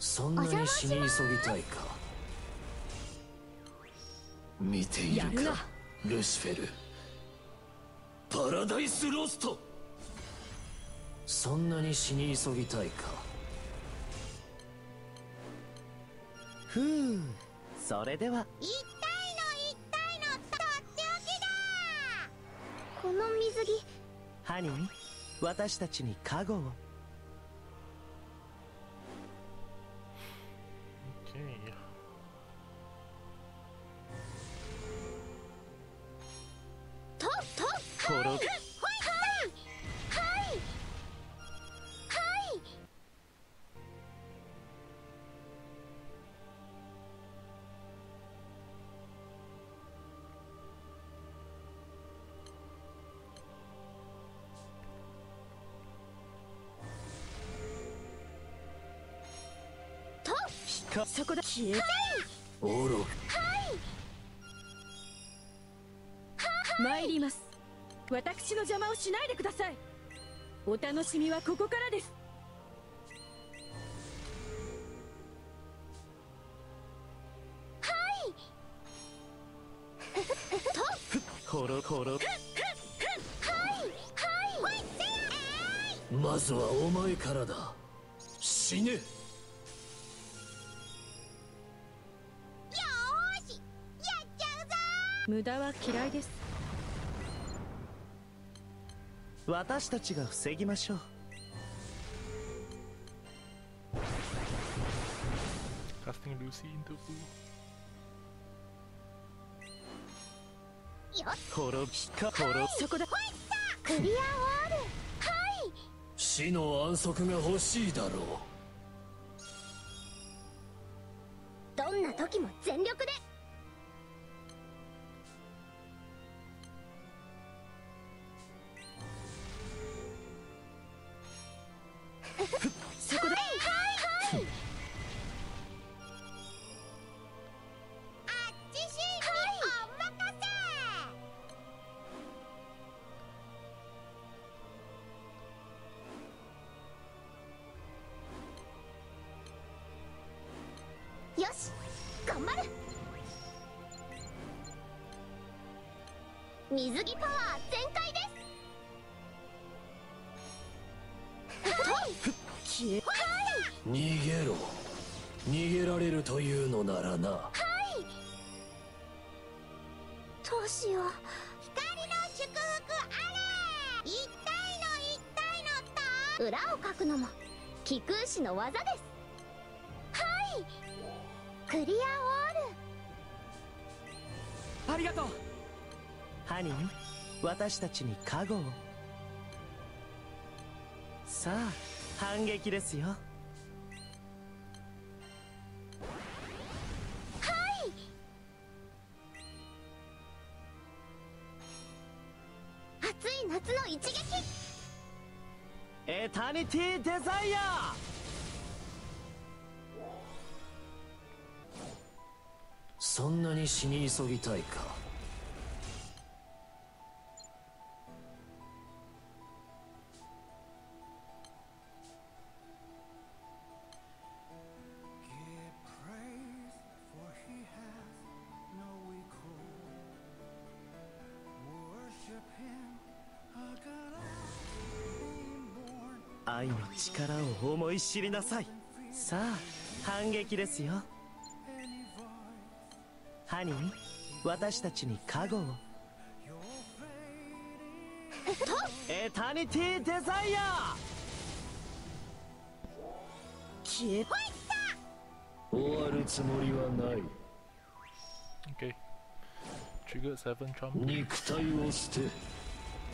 そんなに死に急ぎたいか？見ているか？ルシフェル。パラダイスロスト。そんなに死に急ぎたいか？ふうそれでは。一体の一体のとっておきだ。この水着。ハニー私たちに加護をころはいはい。はいはいとかそこだ消えオロ参ります私の邪魔をしないでください。お楽しみはここからです。コロコロまずはお前からだ死ねよーしやっちゃうぞ無駄は嫌いです私たちが防ぎましょう。Casting ロピカコロそこだ。クリアオール。はい。死の安息が欲しいだろどんな時も全力で水着パワー全開です。はい。消えう逃げろ。逃げられるというのならな。どうしよう光の祝福あれ。一体の一体のと裏を書くのも貴空士の技ですはい。クリアオールありがとうハニー私たちに加護を。さあ反撃ですよ。暑い夏の一撃。エタニティデザイアそんなに死に急ぎたいか愛の力を思い知りなさい。さあ反撃ですよ。ハニー私たちに加護を。エタニティデザイア！消え終わるつもりはない。Okay. Trigger 7 charm. 肉体を捨て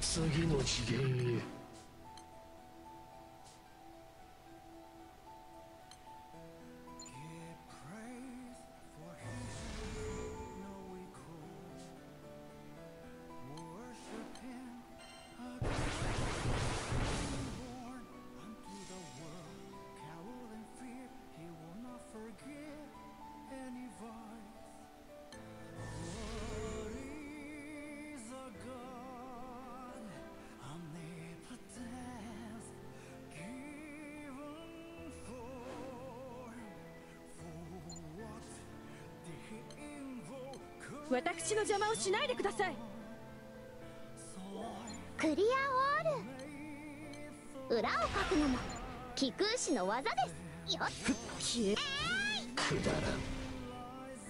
次の次元へ私の邪魔をしないでください。クリアオール裏をかくのも気空士の技です。よっ消えくだらん。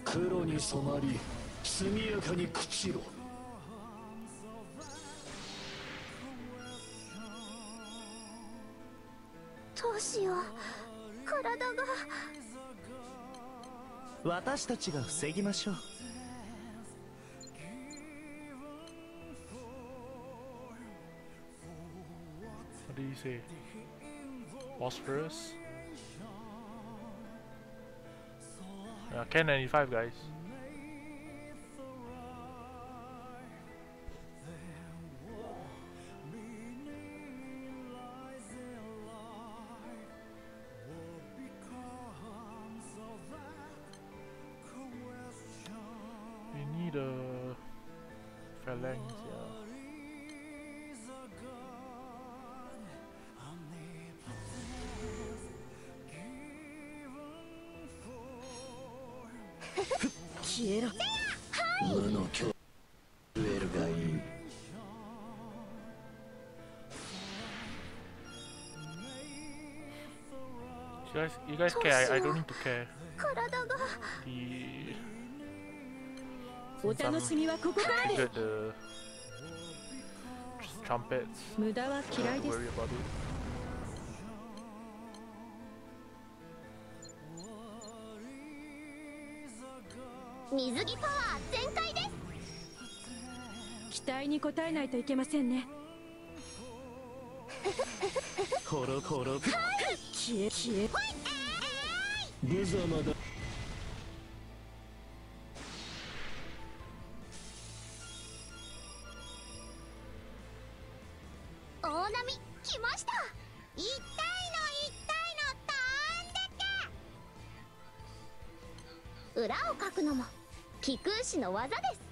黒に染まり速やかに朽ちろ。どうしよう。体が。私たちが防ぎましょう What did he say? Phosphorus? Yeah, K95 guys. We need a phalanx, yeah. 消えろ無の強デュエルがいい You guys, you guys care. I, I don't need to care. The お楽しみはここからです triggered the trumpets. 無駄は So 嫌い don't です worry about it. 水着パワー全開です。期待に応えないといけませんね。コロコロ。消え消え無様だ。大波来ました。痛いの痛いの飛んでけ。裏をかくのも気空師の技です。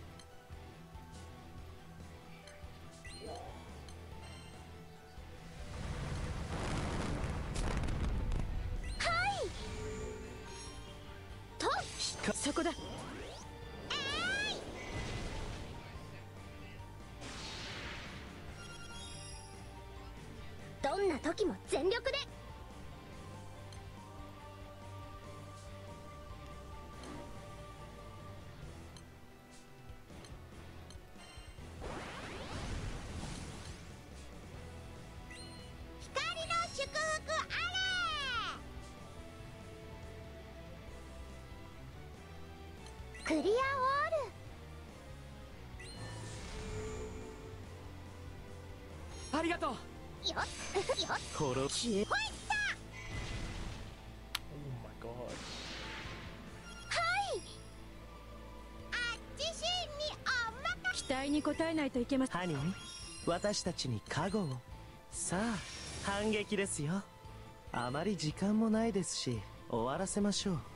クリアオール。ありがとう。よっよっ。コロ消え Oh my god. あっちしんにおまか期待に応えないといけません。ハニー私たちに加護を。さあ反撃ですよ。あまり時間もないですし終わらせましょう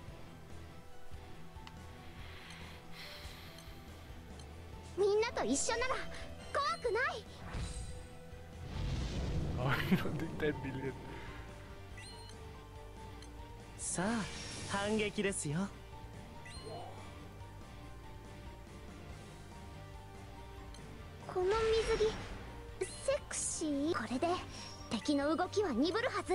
と一緒なら怖くない。Oh, you don't think 10 billion. さあ反撃ですよ。この水着セクシー？これで敵の動きは鈍るはず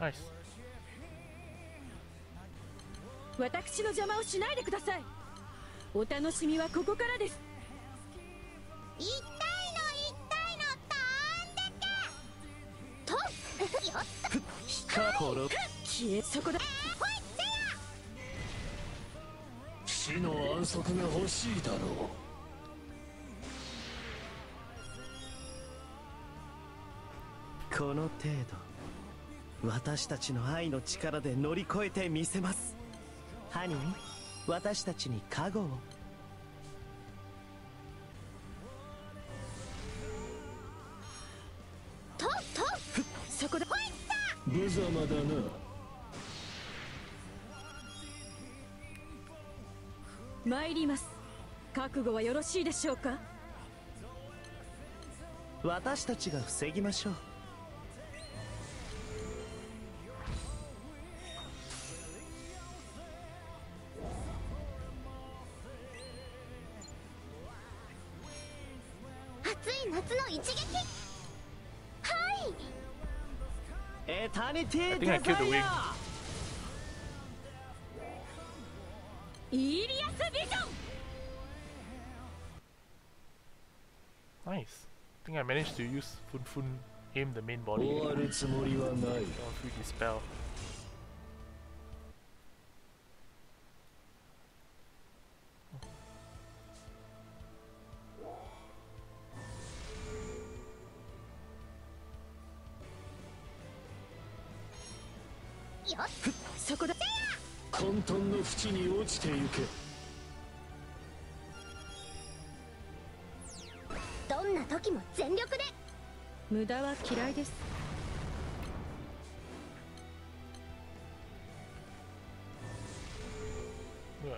ナイス私の邪魔をしないでください。お楽しみはここからです。一体の一体のたんでけ。とよっと消えそこだ死の安息が欲しいだろうこの程度私たちの愛の力で乗り越えてみせます。ハニー私たちに加護を。ととそこだ無様だな。参ります。覚悟はよろしいでしょうか？私たちが防ぎましょう I デ think I ザ killed the イ wing. アイーリアスビジョン Nice. I think I managed to use Fun Fun aim the main body. 終わるつもりはない Don't free dispel. そこだ。混沌の淵に落ちてゆけ。どんな時も全力で。無駄は嫌いです。うん。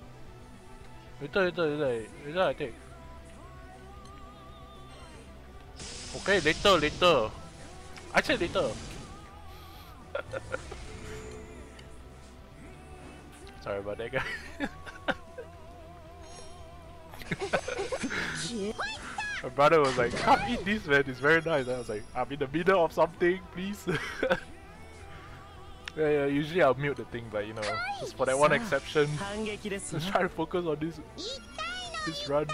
Later, later, later, later I take. Okay, later, later. I said later. Sorry about that guy. My brother was like, can't eat this man, it's very nice. I was like, I'm in the middle of something, please. yeah, yeah, usually I'll mute the thing, but you know, just for that one exception, 反撃ですよ just try to focus on this 痛いの this run. はい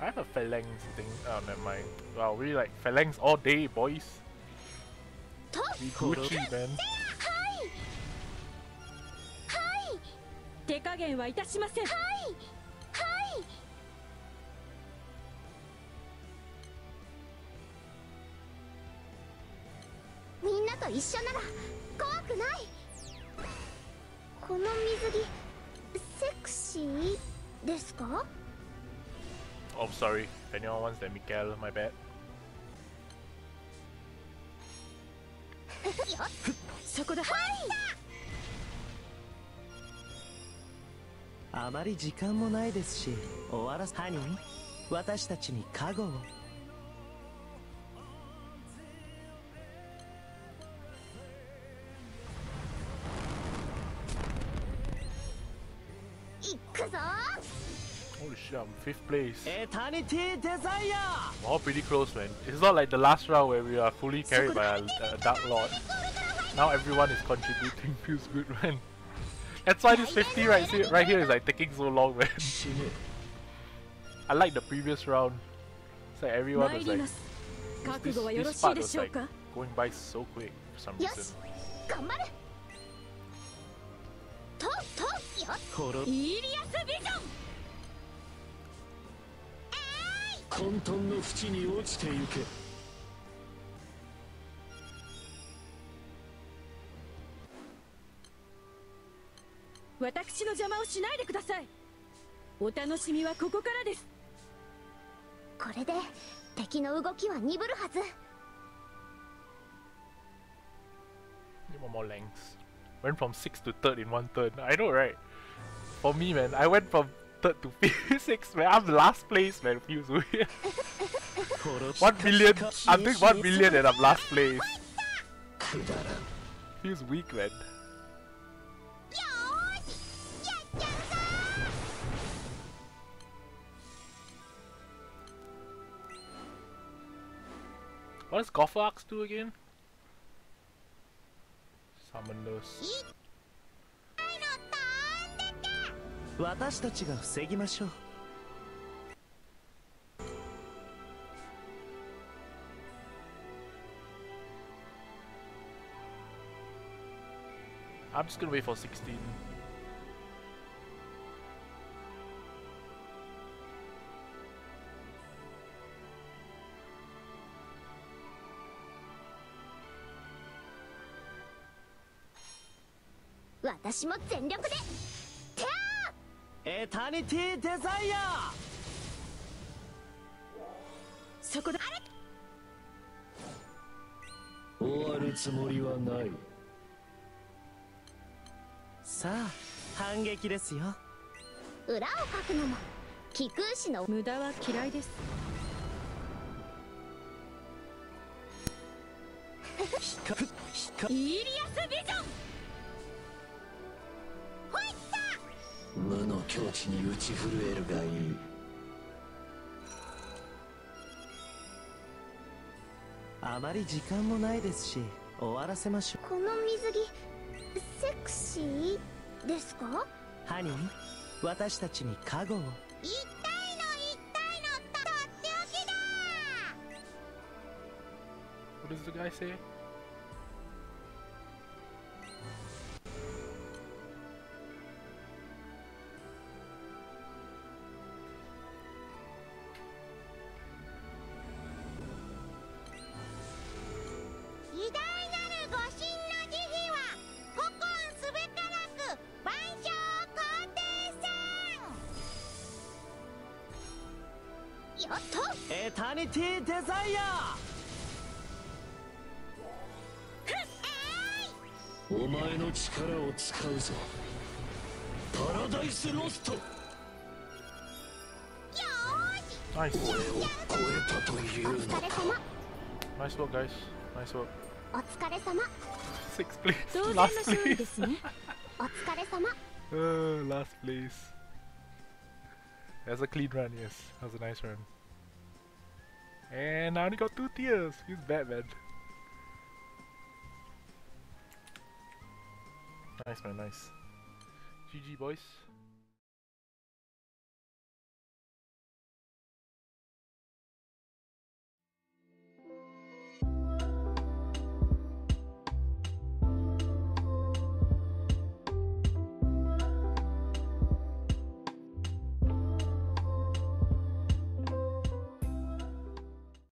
I have a phalanx thing. Oh, never mind. Wow, we like phalanx all day, boys. と We Gucci, man. はいはい手加減はいたしませんはいはい と一緒なら怖くない。この水着セクシーですか？Oh, sorry. If anyone wants that Mikael, my bad. よ そこだ。あまり時間もないですし終わらせハニー私たちに加護を Holy shit, I'm 5th place. Eternity Desire! Pretty close man. It's not like the last round where we are fully carried by a, a Dark Lord. Now everyone is contributing, feels good man. That's why this 50 right, right here is like taking so long man. I like the previous round. It's like everyone was like... This, this part was like going by so quick for some reason. とイーリアスビジョン混沌の淵に落ちてゆけ。私の邪魔をしないでください。お楽しみはここからです。これで敵の動きは鈍るはず。Need one more lengths. Went from 6th to 3rd in one turn. I know, right? For me, man, I went from 3rd to 6th, man. I'm last place, man. Feels weird. 1 million. I'm doing 1 million and I'm last place. Feels weak, man. What does Gotharx do again? Ominous. 私たちが防ぎましょう。I'm just gonna wait for 16. 私も全力で。てエタニティデザイア！そこだ。終わるつもりはない。さあ反撃ですよ。裏をかくのも貴空士の。無駄は嫌いです。ひかひか。イーリアスビジョン境地に打ち震えるがいい。あまり時間もないですし終わらせましょこの水着セクシーですか？うハニー私たちに加護を。一体の一体のとっておきだ！What does the guy say? よっとエタニティデザイアお前の力を使うぞパラダイスロストよーし Nice. 俺を超えたといおうの疲れ様 Nice work, guys. Nice work. お疲れ様 Six place. 当然の Last 勝利で place. すねお疲れ様 Uh, last place. That's a clean run, yes. That was a nice run. And I only got two tears. He's bad, man. Nice, man, nice. GG, boys.